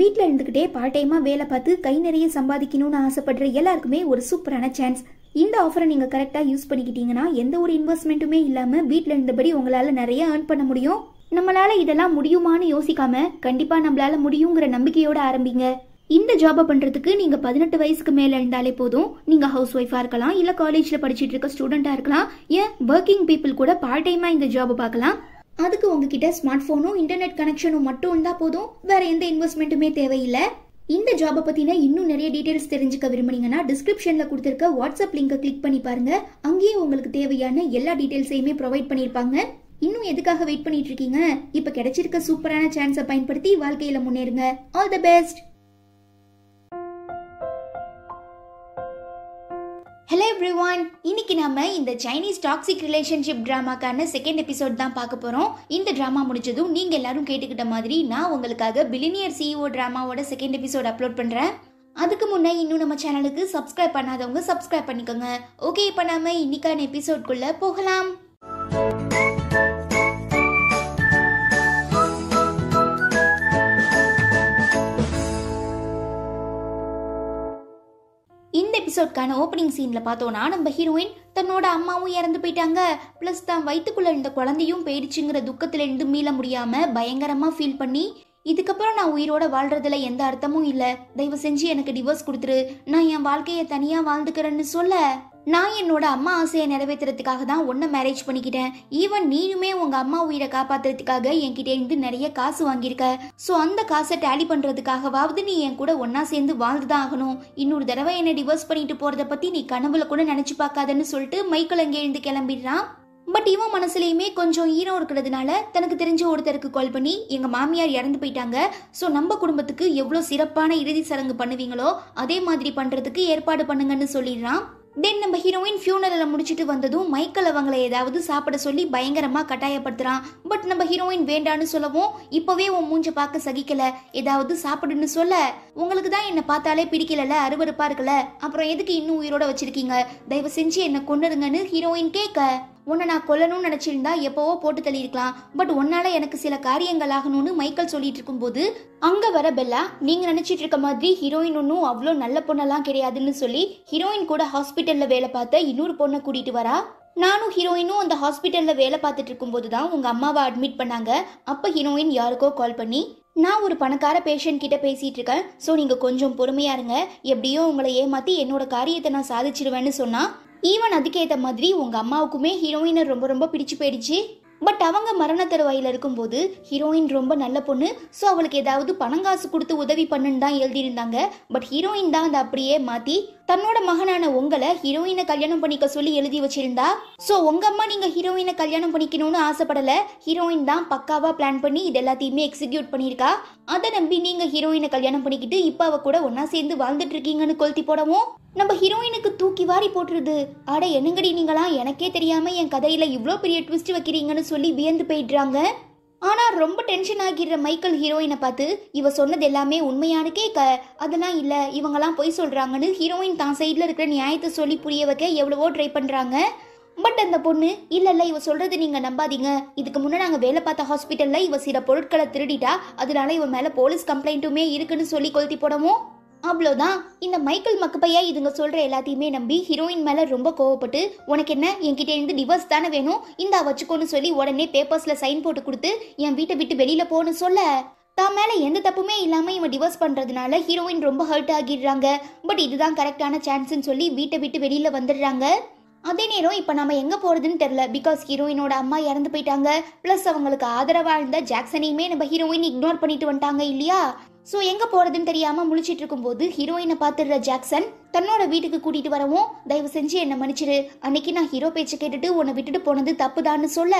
வீட்டில் இருந்துக்கிட்டே பார்ட் டைமாக வேலை பார்த்து கை நிறைய சம்பாதிக்கணும்னு ஆசைப்படுற எல்லாருக்குமே ஒரு சூப்பரான சான்ஸ் இந்த ஆஃபரை நீங்கள் கரெக்டாக யூஸ் பண்ணிக்கிட்டீங்கன்னா எந்த ஒரு இன்வெஸ்ட்மெண்ட்டுமே இல்லாமல் வீட்டில் இருந்தபடி உங்களால் நிறைய ஏர்ன் பண்ண முடியும். நம்மளால இதெல்லாம் முடியுமான்னு யோசிக்காம கண்டிப்பாக நம்மளால முடியுங்கிற நம்பிக்கையோட ஆரம்பிங்க. இந்த ஜாபை பண்றதுக்கு நீங்க பதினெட்டு வயசுக்கு மேல இருந்தாலே போதும். நீங்க ஹவுஸ் ஒய்ஃபா இருக்கலாம் இல்ல காலேஜ்ல படிச்சிட்டு இருக்க ஸ்டூடெண்டா இருக்கலாம் ஏன் ஒர்க்கிங் பீப்புள் கூட பார்ட் டைமா இந்த ஜாபை பார்க்கலாம். அதுக்கு உங்ககிட்ட ஸ்மார்ட் போனும் இன்டர்நெட் கனெக்ஷனும் மட்டும் இருந்தா போதும். வேற எந்த இன்வெஸ்ட்மெண்ட்டுமே தேவையில்லை. இந்த ஜாபை பத்தின இன்னும் நிறைய டீடைல்ஸ் தெரிஞ்சுக்க விரும்புனீங்கன்னா டிஸ்கிரிப்ஷன்ல கொடுத்துருக்க வாட்ஸ்அப் லிங்கை கிளிக் பண்ணி பாருங்க. அங்கேயே உங்களுக்கு தேவையான எல்லா டீடைல்ஸையுமே ப்ரொவைட் பண்ணியிருப்பாங்க. இன்னும் எதுக்காக வெயிட் பண்ணிட்டு இருக்கீங்க? இப்ப கிடைச்சிருக்க சூப்பரான சான்ஸை பயன்படுத்தி வாழ்க்கையில முன்னேறுங்க. All the best hello everyone இன்னைக்கு நம்ம இந்த சைனீஸ் டாக்ஸிக் ரிலேஷன்ஷிப் ட்ராமாக்கான செகண்ட் எபிசோட் தான் பார்க்க போகிறோம் இந்த ட்ராமா முடிஞ்சதும் நீங்கள் எல்லாரும் கேட்டுக்கிட்ட மாதிரி நான் உங்களுக்காக பிலினியர் சிஇஓ ட்ராமாவோட செகண்ட் எபிசோட் அப்லோட் பண்ணுறேன் அதுக்கு முன்னே இன்னும் நம்ம சேனலுக்கு சப்ஸ்கிரைப் பண்ணாதவங்க சப்ஸ்கிரைப் பண்ணிக்கோங்க. ஓகே இப்போ நாம இன்னைக்கான எபிசோட்குள்ளே போகலாம். எபிசோட்கான ஓப்பனிங் சீனில் பார்த்தோன்னா நம்ம ஹீரோயின் தன்னோட அம்மாவும் இறந்து போயிட்டாங்க. ப்ளஸ் தான் வயிற்றுக்குள்ள இருந்த குழந்தையும் போயிடுச்சுங்கிற துக்கத்துலேருந்து மீள முடியாமல் பயங்கரமாக ஃபீல் பண்ணி இதுக்கப்புறம் நான் உயிரோட வாழ்றதுல எந்த அர்த்தமும் இல்லை. தயவு செஞ்சு எனக்கு டிவோர்ஸ் கொடுத்துரு. நான் என் வாழ்க்கையை தனியாக வாழ்ந்துக்கிறேன்னு சொல்ல. நான் என்னோட அம்மா ஆசையை நிறைவேற்றுறதுக்காக தான் ஒன்றை மேரேஜ் பண்ணிக்கிட்டேன். ஈவன் நீனுமே உங்கள் அம்மா உயிரை காப்பாத்துறதுக்காக என்கிட்ட இருந்து நிறைய காசு வாங்கியிருக்க. ஸோ அந்த காசை டேலி பண்ணுறதுக்காகவாவது நீ என் கூட ஒன்றா சேர்ந்து வாழ்ந்துதான் ஆகணும். இன்னொரு தடவை என்னை டிவோர்ஸ் பண்ணிட்டு போகிறத பற்றி நீ கனவுல கூட நினச்சி பார்க்காதன்னு சொல்லிட்டு மைக்கேல் அங்கே எழுந்து கிளம்பிடுறான். பட் இவன் மனசுலையுமே கொஞ்சம் ஈரம் இருக்கிறதுனால தனக்கு தெரிஞ்ச ஒருத்தருக்கு கால் பண்ணி எங்க மாமியார் இறந்து போயிட்டாங்க. ஸோ நம்ம குடும்பத்துக்கு எவ்வளோ சிறப்பான இறுதி சடங்கு பண்ணுவீங்களோ அதே மாதிரி பண்றதுக்கு ஏற்பாடு பண்ணுங்கன்னு சொல்லிடுறான். தென் நம்ம ஹீரோயின் ஃபியூனரில் முடிச்சுட்டு வந்ததும் மைக்கேல் அவங்கள ஏதாவது சாப்பிட சொல்லி பயங்கரமாக கட்டாயப்படுத்துகிறான் பட் நம்ம ஹீரோயின் வேண்டான்னு சொல்லவும் இப்போவே உன் மூஞ்ச பார்க்க சகிக்கல. ஏதாவது சாப்பிடுன்னு சொல்ல. உங்களுக்கு தான் என்ன பார்த்தாலே பிடிக்கலல அருவருப்பா இருக்கல அப்புறம் எதுக்கு இன்னும் உயிரோட வச்சிருக்கீங்க? தயவு செஞ்சு என்ன கொண்டுருங்கன்னு ஹீரோயின் கேட்க. உன்னை நான் கொல்லணும்னு நினைச்சிருந்தா எப்பவோ போட்டு தள்ளியிருக்கலாம். பட் உன்னால எனக்கு சில காரியங்கள் ஆகணும்னு மைக்கேல் சொல்லிட்டு இருக்கும்போது அங்க வர பெல்லா நீங்க நினைச்சிட்டு இருக்க மாதிரி ஹீரோயின் ஒன்றும் அவ்வளோ நல்ல பொண்ணெல்லாம் கிடையாதுன்னு சொல்லி ஹீரோயின் கூட ஹாஸ்பிட்டல்ல வேலை பார்த்த இன்னொரு பொண்ணை கூட்டிட்டு வரா? நானும் ஹீரோயினும் அந்த ஹாஸ்பிட்டல்ல வேலை பார்த்துட்டு இருக்கும்போது தான் உங்க அம்மாவை அட்மிட் பண்ணாங்க. அப்ப ஹீரோயின் யாருக்கோ கால் பண்ணி நான் ஒரு பணக்கார பேஷண்ட் கிட்ட பேசிட்டு இருக்கேன் ஸோ நீங்க கொஞ்சம் பொறுமையா இருங்க. எப்படியோ உங்களை ஏமாத்தி என்னோட காரியத்தை நான் சாதிச்சிருவேன்னு சொன்னா ஈவன் அதுக்கேற்ற மாதிரி உங்க அம்மாவுக்குமே ஹீரோயினை ரொம்ப ரொம்ப பிடிச்சு போயிடுச்சு. பட் அவங்க மரண தருவாயில் இருக்கும்போது ஹீரோயின் ரொம்ப நல்ல பொண்ணு. ஸோ அவளுக்கு ஏதாவது பணங்காசு கொடுத்து உதவி பண்ணுன்னு தான் எழுதியிருந்தாங்க. பட் ஹீரோயின் தான் அதை அப்படியே மாத்தி தன்னோட மகனான உங்களை ஹீரோயினை கல்யாணம் பண்ணிக்க சொல்லி எழுதி வச்சிருந்தா? ஸோ உங்க அம்மா நீங்க ஹீரோயினை கல்யாணம் பண்ணிக்கணும்னு ஆசைப்படல. ஹீரோயின் தான் பக்காவா பிளான் பண்ணி இது எல்லாத்தையுமே எக்ஸிக்யூட் பண்ணியிருக்கா? அதை நம்பி நீங்க ஹீரோயினை கல்யாணம் பண்ணிக்கிட்டு இப்போ அவ கூட ஒன்னா சேர்ந்து வாழ்ந்துட்டு இருக்கீங்கன்னு கொளுத்தி போடவும்? நம்ம ஹீரோயினுக்கு தூக்கி வாரி போட்டுருது. அட என்னங்கடி நீங்களாம்? எனக்கே தெரியாம என் கதையில இவ்வளோ பெரிய ட்விஸ்ட் வைக்கிறீங்கன்னு சொல்லி வியந்து போயிடுறாங்க. ஆனால் ரொம்ப டென்ஷன் ஆகிடுற மைக்கேல் ஹீரோயினை பார்த்து இவ சொன்னது எல்லாமே உண்மையானுக்கே க அதெல்லாம் இல்லை இவங்கெல்லாம் பொய் சொல்கிறாங்கன்னு ஹீரோயின் தான் சைடில் இருக்கிற நியாயத்தை சொல்லி புரிய வைக்க எவ்வளவோ ட்ரை பண்ணுறாங்க பட் அந்த பொண்ணு இல்லை இல்லை இவ சொல்கிறது நீங்கள் நம்பாதீங்க. இதுக்கு முன்னே நாங்கள் வேலை பார்த்த ஹாஸ்பிட்டலில் இவ சில பொருட்களை திருடிட்டா அதனால இவன் மேலே போலீஸ் கம்ப்ளைண்ட்டுமே இருக்குன்னு சொல்லி கொளுத்தி போடவும்? அவ்வளோதான் இந்த மைக்கேல் மக்கப்பையா இதுங்க சொல்கிற எல்லாத்தையுமே நம்பி ஹீரோயின் மேலே ரொம்ப கோவப்பட்டு உனக்கு என்ன? என்கிட்ட இருந்து டிவோர்ஸ் தானே வேணும்? இந்தா வச்சுக்கோன்னு சொல்லி உடனே பேப்பர்ஸில் சைன் போட்டு கொடுத்து என் வீட்டை விட்டு வெளியில் போன்னு சொல்ல. தான் மேலே எந்த தப்புமே இல்லாமல் இவன் டிவோர்ஸ் பண்ணுறதுனால ஹீரோயின் ரொம்ப ஹர்ட் ஆகிடுறாங்க. பட் இதுதான் கரெக்டான சான்ஸ்ன்னு சொல்லி வீட்டை விட்டு வெளியில் வந்துடுறாங்க. அதே நேரம் இப்போ நம்ம எங்கே போகிறதுன்னு தெரில பிகாஸ் ஹீரோயினோட அம்மா இறந்து போயிட்டாங்க. ப்ளஸ் அவங்களுக்கு ஆதரவாக இருந்த ஜாக்சனையுமே நம்ம ஹீரோயின் இக்னோர் பண்ணிட்டு வந்துட்டாங்க இல்லையா? ஸோ எங்கே போகிறதுன்னு தெரியாமல் முழிச்சிட்டு இருக்கும்போது ஹீரோயினை பார்த்துடுற ஜாக்சன் தன்னோட வீட்டுக்கு கூட்டிகிட்டு வரவும் தயவு செஞ்சு என்னை மன்னிச்சிரு. அன்னைக்கு நான் ஹீரோ பேச்சு கேட்டுட்டு உன்னை விட்டுட்டு போனது தப்புதான்னு சொல்ல.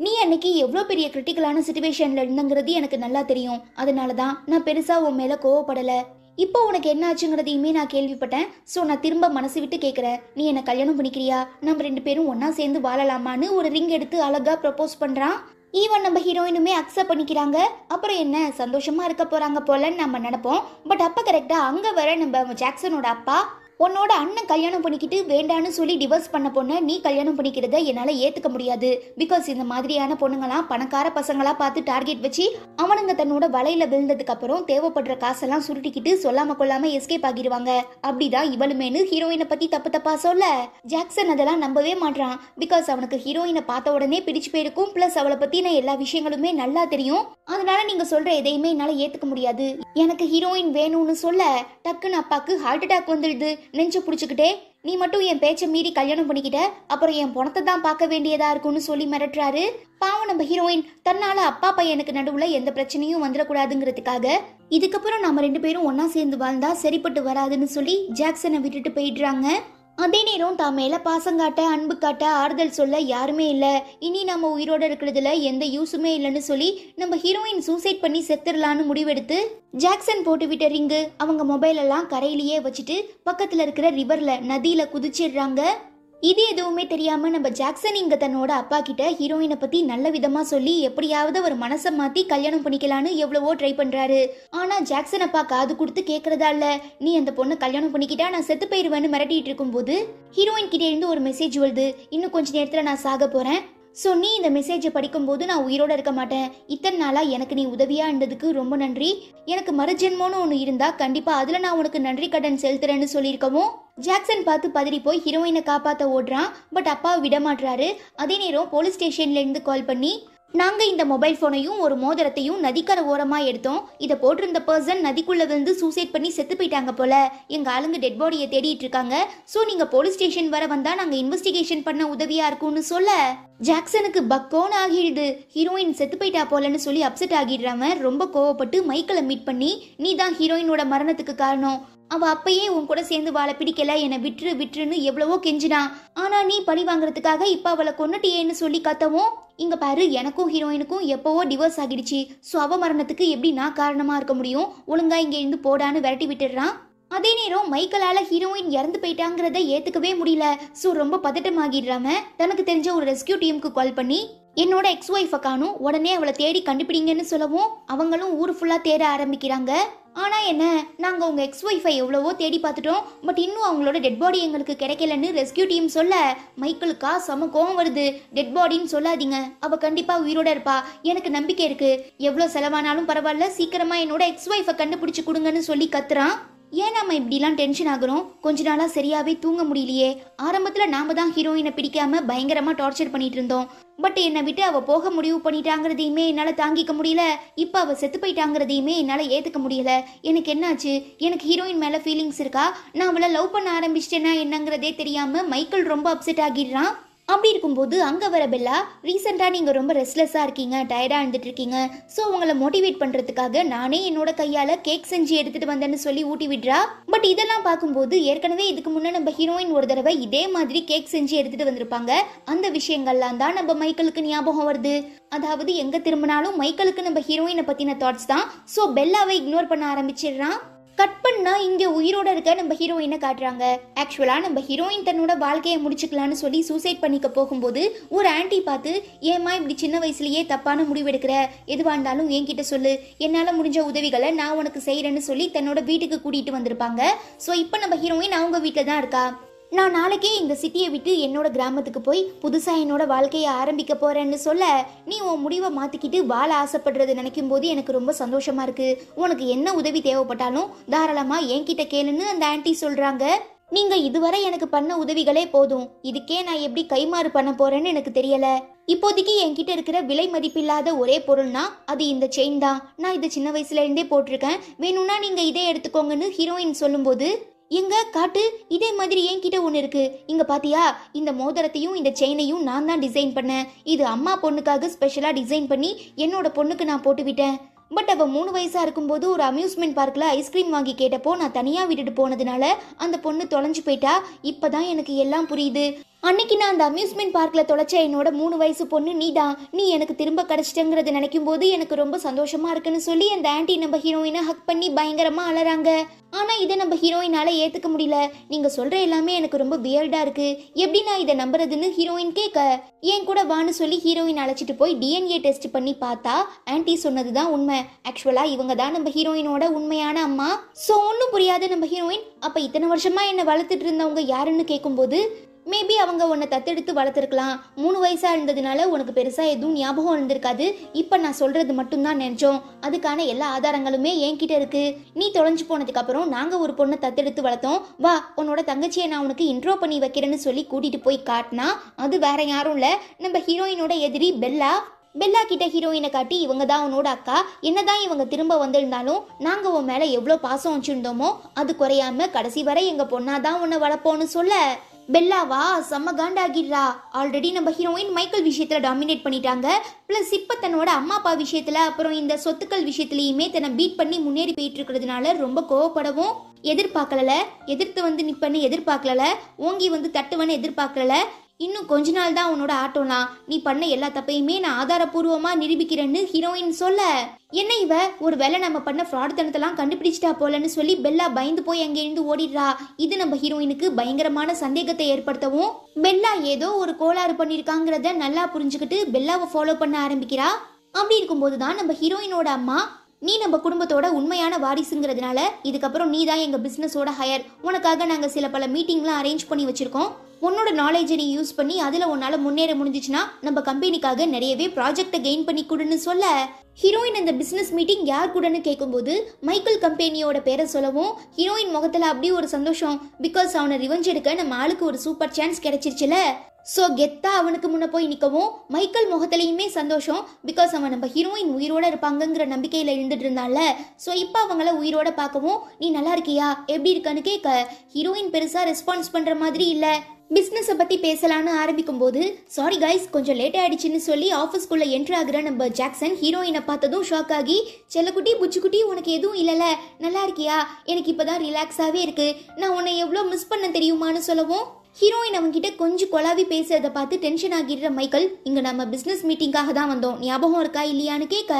நீ அன்னைக்கு எவ்வளோ பெரிய கிரிட்டிக்கலான சுச்சுவேஷனில் இருந்தங்கிறது எனக்கு நல்லா தெரியும். அதனால தான் நான் பெருசாக உன் மேலே கோவப்படலை. இப்போ உனக்கு என்ன ஆச்சுங்கிறதையுமே நான் கேள்விப்பட்டேன். ஸோ நான் திரும்ப மனசு விட்டு கேட்குறேன் நீ என்னை கல்யாணம் பண்ணிக்கிறியா? நம்ம ரெண்டு பேரும் ஒன்றா சேர்ந்து வாழலாமான்னு ஒரு ரிங் எடுத்து அழகாக ப்ரப்போஸ் பண்ணுறான் ஈவன் நம்ம ஹீரோயினுமே அக்செப்ட் பண்ணிக்கிறாங்க. அப்புறம் என்ன? சந்தோஷமா இருக்க போறாங்க போலன்னு நம்ம நினைப்போம். பட் அப்ப கரெக்டா அங்க வர நம்ம ஜாக்சனோட அப்பா உன்னோட அண்ணன் கல்யாணம் பண்ணிக்கிட்டு வேண்டான்னு சொல்லி டிவோர்ஸ் பண்ண பொண்ணை நீ கல்யாணம் பண்ணிக்கிறத என்னால் ஏற்றுக்க முடியாது. பிகாஸ் இந்த மாதிரியான பொண்ணுங்களாம் பணக்கார பசங்களாக பார்த்து டார்கெட் வச்சு அவனுங்க தன்னோட வலையில விழுந்ததுக்கு அப்புறம் தேவைப்படுற காசெல்லாம் சுருட்டிக்கிட்டு சொல்லாம கொள்ளாம எஸ்கேப் ஆகிடுவாங்க அப்படிதான் இவளுமேனு ஹீரோயினை பத்தி தப்பு தப்பா சொல்ல. ஜாக்சன் அதெல்லாம் நம்பவே மாட்டான் பிகாஸ் அவனுக்கு ஹீரோயினை பார்த்த உடனே பிடிச்சு போயிருக்கும். பிளஸ் அவளை பத்தின எல்லா விஷயங்களுமே நல்லா தெரியும். அதனால நீங்க சொல்ற எதையுமே என்னால ஏத்துக்க முடியாது. எனக்கு ஹீரோயின் வேணும்னு சொல்ல டக்குன்னு அப்பாக்கு ஹார்ட் அட்டாக் வந்துடுது. நெஞ்சு பிடிச்சிக்கிட்டே நீ மட்டும் என் பேச்சை மீறி கல்யாணம் பண்ணிக்கிட்ட அப்புறம் என் பணத்தை தான் பார்க்க வேண்டியதா இருக்கும்னு சொல்லி மிரட்டுறாரு. பாவம் நம்ம ஹீரோயின் தன்னால அப்பா பையனுக்கு நடுவுல எந்த பிரச்சனையும் வந்துடக்கூடாதுங்கிறதுக்காக இதுக்கப்புறம் நம்ம ரெண்டு பேரும் ஒன்னா சேர்ந்து வாழ்ந்தா சரிப்பட்டு வராதுன்னு சொல்லி ஜாக்சனை விட்டுட்டு போயிடுறாங்க. அதே நேரம் தான் மேலே பாசம் காட்ட அன்பு காட்ட ஆறுதல் சொல்ல யாருமே இல்லை. இனி நம்ம உயிரோட இருக்கிறதுல எந்த யூஸுமே இல்லைன்னு சொல்லி நம்ம ஹீரோயின் சூசைட் பண்ணி செத்துடலான்னு முடிவெடுத்து ஜாக்சன் போட்டு விட்ட ரிங்கு அவங்க மொபைலெல்லாம் கரையிலேயே வச்சுட்டு பக்கத்தில் இருக்கிற ரிவரில் நதியில் குதிச்சிடுறாங்க. இது எதுவுமே தெரியாம நம்ம ஜாக்சன் இங்க தன்னோட அப்பா கிட்ட ஹீரோயினை பத்தி நல்ல விதமா சொல்லி எப்படியாவது ஒரு மனசை மாத்தி கல்யாணம் பண்ணிக்கலான்னு எவ்வளவோ ட்ரை பண்றாரு. ஆனா ஜாக்சன் அப்பா காது கொடுத்து கேக்குறதா இல்ல. நீ அந்த பொண்ணை கல்யாணம் பண்ணிக்கிட்டா நான் செத்து போயிருவேன்னு மிரட்டிட்டு இருக்கும்போது ஹீரோயின் கிட்ட இருந்து ஒரு மெசேஜ் வருது. இன்னும் கொஞ்ச நேரத்துல நான் சாக போறேன். ஸோ நீ இந்த மெசேஜை படிக்கும்போது நான் உயிரோட இருக்க மாட்டேன். இத்தனை நாளாக எனக்கு நீ உதவியாக இருந்ததுக்கு ரொம்ப நன்றி. எனக்கு மறுஜென்மோன்னு ஒன்று இருந்தால் கண்டிப்பாக அதில் நான் உனக்கு நன்றி கடன் செலுத்துறேன்னு சொல்லியிருக்கவும் ஜாக்சன் பார்த்து பதறி போய் ஹீரோயினை காப்பாற்ற ஓடுறான் பட் அப்பாவை விட மாட்டுறாரு அதே நேரம் போலீஸ் ஸ்டேஷன்லேருந்து கால் பண்ணி நாங்க இந்த மொபைல் போனையும் ஒரு மோதிரத்தையும் நதிக்கரை ஓரமா எடுத்தோம். இதை போட்டிருந்த பர்சன் நதிக்குள்ள விழுந்து சூசைட் பண்ணி செத்து போயிட்டாங்க போல. எங்க ஆளுங்க டெட் பாடியை தேடிட்டு இருக்காங்க. சோ நீங்க போலீஸ் ஸ்டேஷன் வர வந்தா நாங்க இன்வெஸ்டிகேஷன் பண்ண உதவியா இருக்கும்னு சொல்ல. ஜாக்சனுக்கு பக்கோன்னு ஆகிடுது. ஹீரோயின் செத்து போயிட்டா போலன்னு சொல்லி அப்செட் ஆகிடுறாம ரொம்ப கோவப்பட்டு மைக்கேலை மீட் பண்ணி நீ தான் ஹீரோயினோட மரணத்துக்கு காரணம். அவ அப்பயே உன் கூட சேர்ந்து வாழ பிடிக்கல. என்னை விட்டுரு விட்டுருன்னு எவ்வளவோ கெஞ்சினான் ஆனா நீ பழி வாங்குறதுக்காக இப்ப அவளை கொன்னுட்டியேன்னு சொல்லி கத்தவும் இங்கே பாரு எனக்கும் ஹீரோயினுக்கும் எப்போவோ டிவோர்ஸ் ஆகிடுச்சு. ஸோ அவ மரணத்துக்கு எப்படி நான் காரணமாக இருக்க முடியும்? ஒழுங்கா இங்கே இருந்து போடான்னு விரட்டி விட்டுடுறான். அதே நேரம் மைக்கேலால ஹீரோயின் இறந்து போயிட்டாங்கிறத ஏற்றுக்கவே முடியல. ஸோ ரொம்ப பதட்டமாகிடுறாம தனக்கு தெரிஞ்ச ஒரு ரெஸ்கியூ டீமுக்கு கால் பண்ணி என்னோட எக்ஸ் ஒய்ஃபை காணும். உடனே அவளை தேடி கண்டுபிடிங்கன்னு சொல்லவும் அவங்களும் ஊர் ஃபுல்லாக தேட ஆரம்பிக்கிறாங்க. ஆனால் என்ன நாங்கள் உங்கள் எக்ஸ் ஒய்ஃபை எவ்வளவோ தேடி பார்த்துட்டோம். பட் இன்னும் அவங்களோட டெட் பாடி எங்களுக்கு கிடைக்கலன்னு ரெஸ்கியூ டீம் சொல்ல மைக்கிளுக்கா செம கோவம் வருது. டெட் பாடின்னு சொல்லாதீங்க. அவள் கண்டிப்பாக உயிரோட இருப்பா. எனக்கு நம்பிக்கை இருக்குது எவ்வளோ செலவானாலும் பரவாயில்ல. சீக்கிரமாக என்னோட எக்ஸ் ஒய்ஃபை கண்டுபிடிச்சி கொடுங்கன்னு சொல்லி கத்துறான். ஏன் நம்ம இப்படிலாம் டென்ஷன் ஆகுறோம்? கொஞ்ச நாளாக சரியாகவே தூங்க முடியலையே. ஆரம்பத்தில் நாம தான் ஹீரோயினை பிடிக்காம பயங்கரமாக டார்ச்சர் பண்ணிட்டு இருந்தோம். பட் என்னை விட்டு அவள் போக முடிவு பண்ணிட்டாங்கிறதையுமே என்னால் தாங்கிக்க முடியல. இப்போ அவள் செத்து போயிட்டாங்கிறதையுமே என்னால் ஏற்றுக்க முடியல. எனக்கு என்னாச்சு? எனக்கு ஹீரோயின் மேலே ஃபீலிங்ஸ் இருக்கா? நான் அவளை லவ் பண்ண ஆரம்பிச்சிட்டேன்னா என்னங்கிறதே தெரியாமல் மைக்கேல் ரொம்ப அப்செட் ஆகிடுறான். அப்படி இருக்கும்போது அங்கே வர பெல்லா ரீசெண்டாக நீங்கள் ரொம்ப ரெஸ்ட்லெஸ்ஸாக இருக்கீங்க டயர்டாக இருந்துட்டு இருக்கீங்க ஸோ உங்களை மோட்டிவேட் பண்ணுறதுக்காக நானே என்னோட கையால் கேக் செஞ்சு எடுத்துகிட்டு வந்தேன்னு சொல்லி ஊட்டி விடுறா? பட் இதெல்லாம் பார்க்கும்போது ஏற்கனவே இதுக்கு முன்னே நம்ம ஹீரோயின் ஒரு தடவை இதே மாதிரி கேக் செஞ்சு எடுத்துகிட்டு வந்திருப்பாங்க. அந்த விஷயங்கள்லாம் தான் நம்ம மைக்கேலுக்கு ஞாபகம் வருது. அதாவது எங்கே திரும்பினாலும் மைக்கேலுக்கு நம்ம ஹீரோயினை பற்றின தாட்ஸ் தான். ஸோ பெல்லாவை இக்னோர் பண்ண ஆரம்பிச்சிடுறான். கட் பண்ணா இங்க உயிரோட இருக்க நம்ம ஹீரோயினை காட்டுறாங்க. ஆக்சுவலா நம்ம ஹீரோயின் தன்னோட வாழ்க்கையை முடிச்சுக்கலாம்னு சொல்லி சூசைட் பண்ணிக்க போகும்போது ஒரு ஆன்ட்டி பார்த்து ஏமா இப்படி சின்ன வயசுலயே தப்பான முடிவெடுக்கிற? எதுவா இருந்தாலும் என்கிட்ட சொல்லு. என்னால முடிஞ்ச உதவிகளை நான் உனக்கு செய்யறேன்னு சொல்லி தன்னோட வீட்டுக்கு கூட்டிட்டு வந்திருப்பாங்க. ஸோ இப்போ நம்ம ஹீரோயின் அவங்க வீட்டில் தான் இருக்கா? நான் நாளைக்கே இந்த சிட்டியை விட்டு என்னோட கிராமத்துக்கு போய் புதுசாக என்னோட வாழ்க்கையை ஆரம்பிக்க போறேன்னு சொல்ல நீ உன் முடிவை மாத்திக்கிட்டு வாழ ஆசைப்படுறது நினைக்கும் போது எனக்கு ரொம்ப சந்தோஷமா இருக்கு. உனக்கு என்ன உதவி தேவைப்பட்டாலும் தாராளமா என்கிட்ட கேளுன்னு அந்த ஆன்ட்டி சொல்றாங்க. நீங்க இதுவரை எனக்கு பண்ண உதவிகளே போதும். இதுக்கே நான் எப்படி கைமாறு பண்ண போறேன்னு எனக்கு தெரியல. இப்போதைக்கு என்கிட்ட இருக்கிற விலை மதிப்பில்லாத ஒரே பொருள்னா அது இந்த செயின் தான். நான் இதை சின்ன வயசுல இருந்தே போட்டிருக்கேன். வேணும்னா நீங்க இதே எடுத்துக்கோங்கன்னு ஹீரோயின் சொல்லும்போது எங்க? காட்டு. இதே மாதிரி என்கிட்ட ஒன்று இருக்கு. இங்க பாத்தியா? இந்த மோதிரத்தையும் இந்த செயினையும் நான் தான் டிசைன் பண்ணேன். இது அம்மா பொண்ணுக்காக ஸ்பெஷலாக டிசைன் பண்ணி என்னோட பொண்ணுக்கு நான் போட்டு விட்டேன். பட் அவள் மூணு வயசாக இருக்கும்போது ஒரு அம்யூஸ்மெண்ட் பார்க்கில் ஐஸ்கிரீம் வாங்கி கேட்டப்போ நான் தனியாக விட்டுட்டு போனதுனால அந்த பொண்ணு தொலைஞ்சு போயிட்டா. இப்பதான் எனக்கு எல்லாம் புரியுது. அன்னைக்கு நான் அந்த அம்யூஸ்மெண்ட் பார்க்கில் தொலைச்ச என்னோட மூணு வயசு பொண்ணு நீதான் நீ எனக்கு திரும்ப கிடைச்சிட்டங்கிறத நினைக்கும் போது எனக்கு ரொம்ப சந்தோஷமா இருக்குன்னு சொல்லி அந்த ஆன்ட்டி நம்ம ஹீரோயினை ஹக் பண்ணி பயங்கரமா அலறாங்க ஆனா இதை நம்ம ஹீரோயினால ஏத்துக்க முடியல. நீங்க சொல்ற எல்லாமே எனக்கு ரொம்ப வியர்டா இருக்கு. எப்படி நான் இதை நம்புறதுன்னு ஹீரோயின் கேட்க ஏன் கூட வான்னு சொல்லி ஹீரோயின் அழைச்சிட்டு போய் டிஎன்ஏ டெஸ்ட் பண்ணி பார்த்தா ஆன்ட்டி சொன்னதுதான் உண்மை. ஆக்சுவலா இவங்க தான் நம்ம ஹீரோயினோட உண்மையான அம்மா. சோ ஒன்றும் புரியாத நம்ம ஹீரோயின் அப்ப இத்தனை வருஷமா என்னை வளர்த்துட்டு இருந்தவங்க யாருன்னு கேட்கும்போது மேபி அவங்க உன்னை தத்தெடுத்து வளர்த்துருக்கலாம். மூணு வயசாக இருந்ததுனால உனக்கு பெருசாக எதுவும் ஞாபகம் இருந்திருக்காது இப்போ நான் சொல்கிறது மட்டும்தான் நினச்சோம். அதுக்கான எல்லா ஆதாரங்களுமே என்கிட்ட இருக்குது நீ தொலைஞ்சு போனதுக்கப்புறம் நாங்கள் ஒரு பொண்ணை தத்தெடுத்து வளர்த்தோம். வா உன்னோட தங்கச்சியை நான் உனக்கு இன்ட்ரோ பண்ணி வைக்கிறேன்னு சொல்லி கூட்டிகிட்டு போய் காட்டினா அது வேற யாரும் இல்லை. நம்ம ஹீரோயினோட எதிரி பெல்லா. பெல்லா கிட்ட ஹீரோயினை காட்டி இவங்க தான் உன்னோட அக்கா. என்னதான் இவங்க திரும்ப வந்திருந்தாலும் நாங்கள் உன் மேலே எவ்வளோ பாசம் வச்சுருந்தோமோ அது குறையாம கடைசி வரை எங்கள் பொண்ணாதான் உன்னை வளர்ப்போன்னு சொல்ல. பெல்லாவா செம்ம காண்டாகிடுறா. ஆல்ரெடி நம்ம ஹீரோயின் மைக்கேல் விஷயத்தில் டாமினேட் பண்ணிட்டாங்க. ப்ளஸ் இப்போ தன்னோட அம்மா அப்பா விஷயத்தில் அப்புறம் இந்த சொத்துக்கள் விஷயத்துலையுமே தன்னை பீட் பண்ணி முன்னேறி போயிட்டு இருக்கிறதுனால ரொம்ப கோவப்படவும் எதிர்பார்க்கல எதிர்த்து வந்து நிப்பன்னு எதிர்பார்க்கல ஓங்கி வந்து தட்டுவன்னு எதிர்பார்க்கல இன்னும் கொஞ்ச நாள் தான் உன்னோட ஆட்டோலாம் நீ பண்ண எல்லா தப்பையுமே நான் ஆதாரபூர்வமா நிரூபிக்கிறேன்னு ஹீரோயின் சொல்ல. என்ன இவ? ஒரு வேலை நம்ம பண்ண ஃப்ராட் தனத்தெல்லாம் கண்டுபிடிச்சிட்டா போலன்னு சொல்லி பெல்லா பயந்து போய் அங்கேருந்து ஓடிடுறா. இது நம்ம ஹீரோயினுக்கு பயங்கரமான சந்தேகத்தை ஏற்படுத்தவும் பெல்லா ஏதோ ஒரு கோளாறு பண்ணிருக்காங்கிறத நல்லா புரிஞ்சுக்கிட்டு பெல்லாவை ஃபாலோ பண்ண ஆரம்பிக்கிறா. அப்படி இருக்கும்போது தான் நம்ம ஹீரோயினோட அம்மா நீ நம்ம குடும்பத்தோட உண்மையான வாரிசுங்கிறதுனால இதுக்கப்புறம் நீ தான் எங்கள் பிஸ்னஸோட ஹையர் உனக்காக நாங்கள் சில பல மீட்டிங்லாம் அரேஞ்ச் பண்ணி வச்சுருக்கோம். உன்னோட நாலேஜை நீ யூஸ் பண்ணி அதில் உன்னால் முன்னேற முடிஞ்சிச்சுன்னா நம்ம கம்பெனிக்காக நிறையவே ப்ராஜெக்டை கெயின் பண்ணி கொடுன்னு சொல்ல. ஹீரோயின் அந்த பிஸ்னஸ் மீட்டிங் யார் கூடன்னு கேட்கும்போது மைக்கேல் கம்பெனியோட பேரை சொல்லவும் ஹீரோயின் முகத்தில் அப்படியே ஒரு சந்தோஷம். பிகாஸ் அவனை ரிவெஞ்ச் எடுக்க நம்ம ஆளுக்கு ஒரு சூப்பர் சான்ஸ் கிடைச்சிருச்சுல. ஸோ கெத்தா அவனுக்கு முன்னே போய் நிற்கவும் மைக்கேல் முகத்திலையுமே சந்தோஷம். பிகாஸ் அவன் நம்ம ஹீரோயின் உயிரோடு இருப்பாங்கங்கிற நம்பிக்கையில் இருந்துட்டு இருந்தால ஸோ இப்போ அவங்கள உயிரோட பார்க்கவும் நீ நல்லா இருக்கியா? எப்படி இருக்கான்னு கேட்க ஹீரோயின் பெருசாக ரெஸ்பான்ஸ் பண்ணுற மாதிரி இல்லை. பிஸ்னஸை பற்றி பேசலான்னு ஆரம்பிக்கும் போது சாரி கைஸ் கொஞ்சம் லேட் ஆயிடுச்சுன்னு சொல்லி ஆஃபீஸ்க்குள்ளே என்ட்ரு ஆகிற நம்ம ஜாக்சன் ஹீரோயினை பார்த்ததும் ஷாக் ஆகி செல்லக்குட்டி புச்சுக்குட்டி உனக்கு எதுவும் இல்லைல்ல நல்லா இருக்கியா? எனக்கு இப்போ தான் ரிலாக்ஸாகவே இருக்குது நான் உன்னை எவ்வளோ மிஸ் பண்ண தெரியுமான்னு சொல்லவும் ஹீரோயின் அவங்கிட்ட கொஞ்சம் கொலாவி பேசுறத பார்த்து டென்ஷன் ஆகிடுற மைக்கேல் இங்க நம்ம பிசினஸ் மீட்டிங்காக தான் வந்தோம். ஞாபகம் இருக்கா இல்லையான்னு கேட்க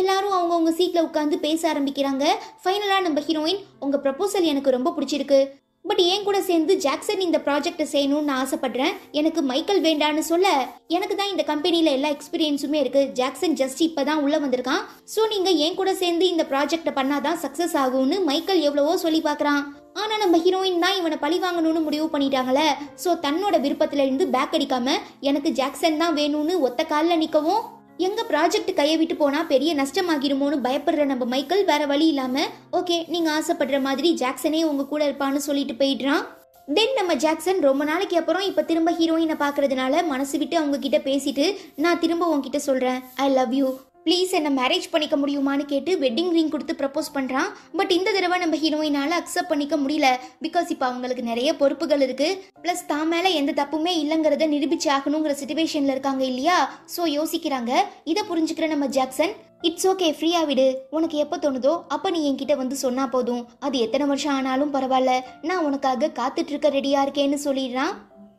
எல்லாரும் அவங்கவுங்க சீட்ல உட்காந்து பேச ஆரம்பிக்கிறாங்க. ஃபைனலா நம்ம ஹீரோயின் உங்க ப்ரப்போசல் எனக்கு ரொம்ப பிடிச்சிருக்கு. பட் ஏன் கூட சேர்ந்து ஜாக்சன் இந்த ப்ராஜெக்டை செய்யணும்னு ஆசைப்படுறேன். எனக்கு மைக்கேல் வேண்டான்னு சொல்ல எனக்கு தான் இந்த கம்பெனியில் எல்லா எக்ஸ்பீரியன்ஸுமே இருக்கு. ஜாக்சன் ஜஸ்ட் இப்போ தான் உள்ளே வந்திருக்கான். ஸோ நீங்கள் ஏன் கூட சேர்ந்து இந்த ப்ராஜெக்டை பண்ணாதான் சக்ஸஸ் ஆகும்னு மைக்கேல் எவ்வளவோ சொல்லி பார்க்குறான். ஆனால் நம்ம ஹீரோயின் தான் இவனை பழி வாங்கணும்னு முடிவு பண்ணிட்டாங்களே. ஸோ தன்னோட விருப்பத்துல இருந்து பேக் அடிக்காம எனக்கு ஜாக்சன் தான் வேணும்னு ஒத்த காலில் நிற்கவும் எங்கள் ப்ராஜெக்ட் கையை விட்டு போனால் பெரிய நஷ்டமாகிருமோன்னு பயப்படுற நம்ம மைக்கேல் வேற வழி இல்லாமல் ஓகே நீங்கள் ஆசைப்படுற மாதிரி ஜாக்சனே உங்க கூட இருப்பான்னு சொல்லிட்டு போயிடுறான். தென் நம்ம ஜாக்சன் ரொம்ப நாளைக்கு அப்புறம் இப்போ திரும்ப ஹீரோயினை பார்க்கறதுனால மனசு விட்டு அவங்க கிட்ட பேசிட்டு நான் திரும்ப உங்ககிட்ட சொல்கிறேன் ஐ லவ் யூ ப்ளீஸ் என்ன மேரேஜ் பண்ணிக்க முடியுமான்னு கேட்டு வெட்டிங் ரிங் கொடுத்து ப்ரப்போஸ் பண்ணுறான் பட் இந்த தடவை நம்ம ஹீரோயினால் அக்செப்ட் பண்ணிக்க முடியல. பிகாஸ் இப்போ அவங்களுக்கு நிறைய பொறுப்புகள் இருக்குது ப்ளஸ் தான் மேலே எந்த தப்புமே இல்லைங்கிறத நிரூபிச்சு ஆகணுங்கிற சுச்சுவேஷனில் இருக்காங்க இல்லையா? ஸோ யோசிக்கிறாங்க. இதை புரிஞ்சுக்கிற நம்ம ஜாக்சன் இட்ஸ் ஓகே ஃப்ரீயாக விடு. உனக்கு எப்போ தோணுதோ அப்போ நீ என்கிட்ட வந்து சொன்னால் போதும். அது எத்தனை வருஷம் ஆனாலும் பரவாயில்ல. நான் உனக்காக காத்துட்ருக்க ரெடியாக இருக்கேன்னு சொல்லிடுறான்.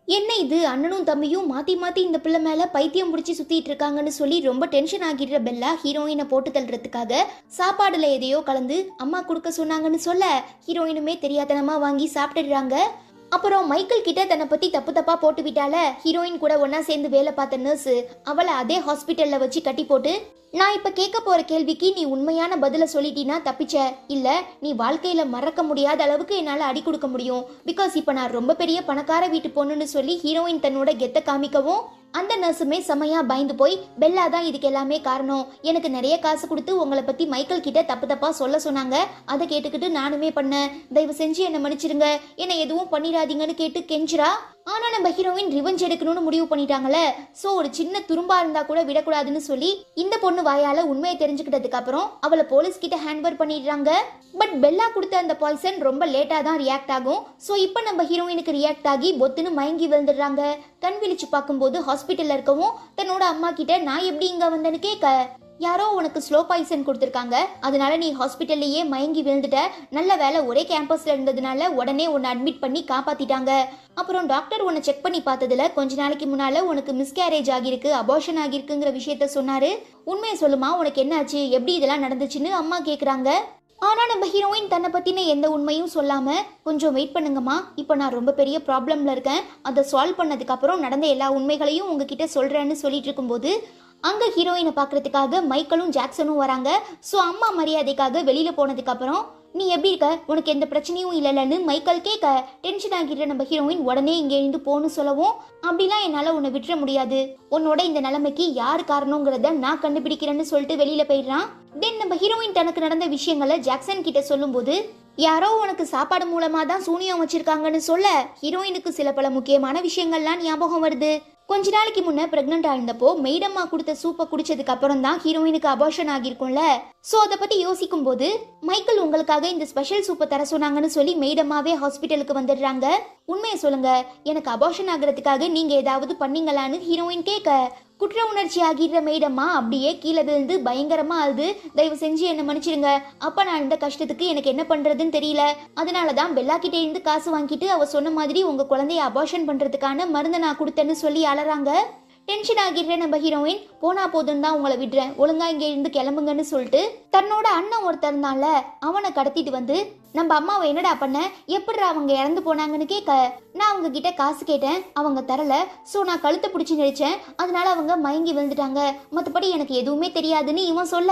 என்ன இது? அண்ணனும் தம்பியும் மாற்றி மாற்றி இந்த பிள்ளை மேலே பைத்தியம் பிடிச்சி சுற்றிட்டு இருக்காங்கன்னு சொல்லி ரொம்ப டென்ஷன் ஆகிடுற பெல்லா ஹீரோயினை போட்டு தள்ளுறதுக்காக சாப்பாடில் எதையோ கலந்து அம்மா கொடுக்க சொன்னாங்கன்னு சொல்ல ஹீரோயினுமே தெரியாதனமாக வாங்கி சாப்பிட்டுடுறாங்க. அப்புறம் மைக்கேல் கிட்ட தன்னை பத்தி தப்பு தப்பா போட்டு விட்டால ஹீரோயின் கூட ஒன்றா சேர்ந்து வேலை பார்த்த நர்ஸ் அவளை அதே ஹாஸ்பிட்டல்ல வச்சு கட்டி போட்டு நான் இப்ப கேட்க போற கேள்விக்கு நீ உண்மையான பதில சொல்லிட்டீன்னா தப்பிச்ச. இல்ல நீ வாழ்க்கையில மறக்க முடியாத அளவுக்கு என்னால அடி கொடுக்க முடியும். பிகாஸ் இப்ப நான் ரொம்ப பெரிய பணக்கார வீட்டு பொண்ணுன்னு சொல்லி ஹீரோயின் தன்னோட கெத்த காமிக்கவும் அந்த நர்ஸுமே செமையா பயந்து போய் பெல்லா தான் இதுக்கு எல்லாமே காரணம். எனக்கு நிறைய காசு கொடுத்து உங்களை பத்தி மைக்கேல் கிட்ட தப்பு தப்பா சொல்ல சொன்னாங்க. அதை கேட்டுக்கிட்டு நானுமே பண்ணேன். தயவு செஞ்சு என்னை மன்னிச்சிருங்க என்னை எதுவும் பண்ணிடாதீங்கன்னு கேட்டு கெஞ்சிரா ஆனா நம்ம ஹீரோயின் ரிவெஞ்ச் எடுக்கணும்னு முடிவு பண்ணிட்டாங்கல்ல. சோ ஒரு சின்ன துரும்பா இருந்தா கூட விடக்கூடாதுன்னு சொல்லி இந்த பொண்ணு வாயால உண்மையை தெரிஞ்சுக்கிட்டதுக்கு அப்புறம் அவளை போலீஸ் கிட்ட ஹேண்ட்வர் பண்ணிடுறாங்க. பட் பெல்லா கொடுத்த அந்த பாய்சன் ரொம்ப லேட்டா தான் ரியாக்ட் ஆகும். சோ இப்போ நம்ம ஹீரோயினுக்கு ரியாக்ட் ஆகி பொத்துன்னு மயங்கி விழுந்துடுறாங்க. கண் விழிச்சு பார்க்கும்போது ஹாஸ்பிட்டல்ல இருக்கவும் தன்னோட அம்மா கிட்ட நான் எப்படி இங்க வந்தேன்னு கேட்க யாரோ உனக்கு ஸ்லோ பாய்சன் கொடுத்துருக்காங்க. அதனால நீ ஹாஸ்பிட்டல்லையே மயங்கி விழுந்துட்ட. நல்ல வேலை ஒரே கேம்பஸ்ல இருந்ததுனால உடனே உன்னை அட்மிட் பண்ணி காப்பாத்திட்டாங்க. அப்புறம் டாக்டர் உன்னை செக் பண்ணி பார்த்ததுல கொஞ்ச நாளைக்கு முன்னால உனக்கு மிஸ்கேரேஜ் ஆகியிருக்கு அபார்ஷன் ஆகியிருக்குங்கிற விஷயத்த சொன்னாரு. உண்மையை சொல்லுமா உனக்கு என்னாச்சு? எப்படி இதெல்லாம் நடந்துச்சுன்னு அம்மா கேக்குறாங்க. ஆனா நம்ம ஹீரோயின் தன்னை பத்தின எந்த உண்மையும் சொல்லாம கொஞ்சம் வெயிட் பண்ணுங்கம்மா. இப்போ நான் ரொம்ப பெரிய ப்ராப்ளம்ல இருக்கேன். அதை சால்வ் பண்ணதுக்கு அப்புறம் நடந்த எல்லா உண்மைகளையும் உங்ககிட்ட சொல்றேன்னு சொல்லிட்டு இருக்கும்போது அங்கே ஹீரோயினை பார்க்கறதுக்காக மைக்கேலும் ஜாக்சனும் வராங்க. ஸோ அம்மா மரியாதைக்காக வெளியில் போனதுக்கப்புறம் நீ எப்படி இருக்க? உனக்கு எந்த பிரச்சனையும் இல்லைல்லன்னு மைக்கேல் கேட்க டென்ஷன் ஆகிற நம்ம ஹீரோயின் உடனே இங்கே இருந்து போன்னு சொல்லவும் அப்படிலாம் என்னால் உன்னை விட்டுற முடியாது. உன்னோட இந்த நிலைமைக்கு யார் காரணங்கிறத நான் கண்டுபிடிக்கிறேன்னு சொல்லிட்டு வெளியில் போயிடுறான். தென் நம்ம ஹீரோயின் தனக்கு நடந்த விஷயங்களை ஜாக்சன் கிட்ட சொல்லும்போது யாரோ உனக்கு சாப்பாடு மூலமா தான் சூனியம் வச்சிருக்காங்கன்னு சொல்ல ஹீரோயினுக்கு சில பல முக்கியமான விஷயங்கள்லாம் ஞாபகம் வருது. கொஞ்ச நாளைக்கு முன்ன பிரெக்னெண்டா இருந்தப்போ மெய்டம்மா கொடுத்த சூப்பை குடிச்சதுக்கு அப்புறம் தான் ஹீரோயினுக்கு அபார்ஷன் ஆகிருக்கும்ல சோ அதை பத்தி யோசிக்கும் போது மைக்கேல் உங்களுக்காக இந்த ஸ்பெஷல் சூப்பை தர சொன்னாங்கன்னு சொல்லி மெய்டம்மாவே ஹாஸ்பிட்டலுக்கு வந்துடுறாங்க. உண்மையை சொல்லுங்க எனக்கு அபார்ஷன் ஆகிறதுக்காக நீங்க ஏதாவது பண்ணீங்களான்னு ஹீரோயின் கேட்க குற்ற உணர்ச்சி ஆகிற மேடம்மா அப்படியே கீழே விழுந்து பயங்கரமா அழுது தயவு செஞ்சு என்ன மன்னிச்சிடுங்க. அப்ப நான் இந்த கஷ்டத்துக்கு எனக்கு என்ன பண்றதுன்னு தெரியல. அதனால தான் பெல்லா கிட்டே இருந்து காசு வாங்கிட்டு அவ சொன்ன மாதிரி உங்க குழந்தைய அபார்ஷன் பண்றதுக்கான மருந்தை நான் கொடுத்தேன்னு சொல்லி அலறாங்க டென்ஷன் ஆகிடுற நம்ம ஹீரோயின் போனா போதும் தான் உங்களை விடுறேன். ஒழுங்கா இங்க இருந்து கிளம்புங்கன்னு சொல்லிட்டு தன்னோட அண்ணன் ஒருத்தர் இருந்தான்ல அவனை கடத்திட்டு வந்து நம்ம அம்மாவை என்னடா பண்ண? எப்படிடா அவங்க இறந்து போனாங்கன்னு கேட்க நான் அவங்க கிட்ட காசு கேட்டேன் அவங்க தரல. ஸோ நான் கழுத்தை பிடிச்சி நடிச்சேன் அதனால அவங்க மயங்கி விழுந்துட்டாங்க. மற்றபடி எனக்கு எதுவுமே தெரியாதுன்னு இவன் சொல்ல.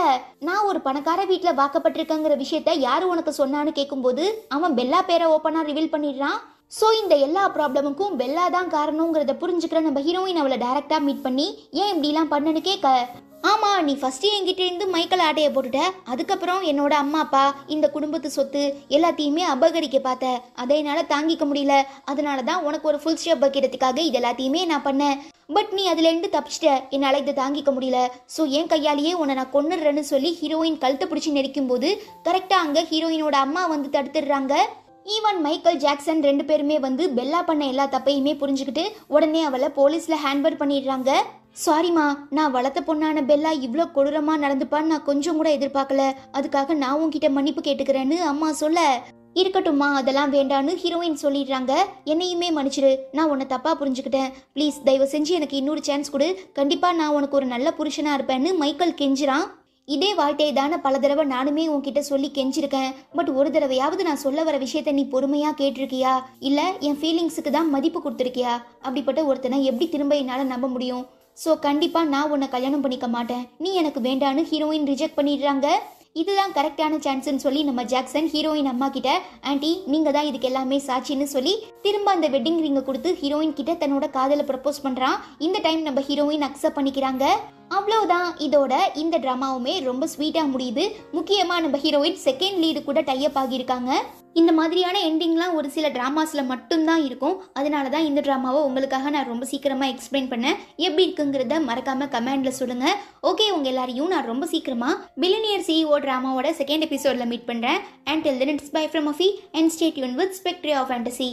நான் ஒரு பணக்கார வீட்டில் வாக்கப்பட்டிருக்கேங்கிற விஷயத்த யாரு உனக்கு சொன்னான்னு கேட்கும்போது அவன் பெல்லா பேரை ஓப்பனாக ரிவீல் பண்ணிடுறான். ஸோ இந்த எல்லா ப்ராப்ளமுக்கும் பெல்லா தான் காரணங்கிறத புரிஞ்சுக்கிற நம்ம ஹீரோயின் அவளை டைரக்டாக மீட் பண்ணி ஏன் இப்படிலாம் பண்ணனுக்கே க ஆமா நீ ஃபர்ஸ்ட் என்கிட்ட இருந்து மைக்கேல் ஆட்டையை போட்டுட்ட. அதுக்கப்புறம் என்னோட அம்மா அப்பா இந்த குடும்பத்து சொத்து எல்லாத்தையுமே அபகரிக்க பார்த்த. அதை என்னால் தாங்கிக்க முடியல. அதனால தான் உனக்கு ஒரு ஃபுல் ஸ்டெப் வைக்கிறதுக்காக இது எல்லாத்தையுமே நான் பண்ணேன். பட் நீ அதுலேருந்து தப்பிச்சிட்ட. என்னால் இதை தாங்கிக்க முடியல. ஸோ என் கையாலேயே உன்னை நான் கொன்னுடுறேன்னு சொல்லி ஹீரோயின் கழுத்தை பிடிச்சி நெரிக்கும் போது கரெக்டாக அங்கே ஹீரோயினோட அம்மா வந்து தடுத்துடுறாங்க. ஈவன் மைக்கேல் ஜாக்சன் ரெண்டு பேருமே வந்து பெல்லா பண்ண எல்லா தப்பையுமே புரிஞ்சுக்கிட்டு உடனே அவளை போலீஸ்ல ஹேண்ட்பர் பண்ணிடுறாங்க. சாரிம்மா நான் வளர்த்த பொண்ணான பெல்லா இவ்வளோ கொடூரமா நடந்துப்பான்னு நான் கொஞ்சம் கூட எதிர்பார்க்கல. அதுக்காக நான் உன்கிட்ட மன்னிப்பு கேட்டுக்கிறேன்னு அம்மா சொல்ல. இருக்கட்டும்மா அதெல்லாம் வேண்டான்னு ஹீரோயின் சொல்லிடுறாங்க. என்னையுமே மன்னிச்சிரு நான் உன்னை தப்பா புரிஞ்சுக்கிட்டேன். ப்ளீஸ் தயவு செஞ்சு எனக்கு இன்னொரு சான்ஸ் கொடு. கண்டிப்பா நான் உனக்கு ஒரு நல்ல புருஷனா இருப்பேன்னு மைக்கேல் கெஞ்சிரான் இதே வாழ்க்கையை தானே பல தடவை நானுமே உன்கிட்ட சொல்லி கெஞ்சிருக்கேன். பட் ஒரு தடவையாவது நான் சொல்ல வர விஷயத்த நீ பொறுமையாக கேட்டிருக்கியா? இல்லை என் ஃபீலிங்ஸுக்கு தான் மதிப்பு கொடுத்துருக்கியா? அப்படிப்பட்ட ஒருத்தனை எப்படி திரும்ப என்னால் நம்ப முடியும்? ஸோ கண்டிப்பாக நான் உன்னை கல்யாணம் பண்ணிக்க மாட்டேன். நீ எனக்கு வேண்டான்னு ஹீரோயின் ரிஜெக்ட் பண்ணிடுறாங்க. இதுதான் கரெக்டான சான்ஸ்னு சொல்லி நம்ம ஜாக்சன் ஹீரோயின் அம்மா கிட்ட ஆண்டி நீங்க தான் இதுக்கு எல்லாமே சாட்சின்னு சொல்லி திரும்ப அந்த வெட்டிங் ரிங்கை கொடுத்து ஹீரோயின் கிட்ட தன்னோட காதலை ப்ரப்போஸ் பண்றான். இந்த டைம் நம்ம ஹீரோயின் அக்செப்ட் பண்ணிக்கிறாங்க. அவ்வளோதான் இதோட இந்த ட்ராமாவுமே ரொம்ப ஸ்வீட்டாக முடியுது. முக்கியமாக நம்ம ஹீரோயின் செகண்ட் லீடு கூட டைப் ஆகியிருக்காங்க. இந்த மாதிரியான எண்டிங்லாம் ஒரு சில ட்ராமாஸில் மட்டும்தான் இருக்கும். அதனால தான் இந்த ட்ராமாவை உங்களுக்காக நான் ரொம்ப சீக்கிரமாக எக்ஸ்பிளைன் பண்ணேன். எப்படி இருக்குங்கிறத மறக்காமல் கமெண்டில் சொல்லுங்கள் ஓகே உங்கள் எல்லாரையும் நான் ரொம்ப சீக்கிரமாக பில்லினியர் சிஇஓ ட்ராமாவோட செகண்ட் எபிசோடில் மீட் பண்ணுறேன் and till then it's bye from Affy and stay Yoon with spectre of fantasy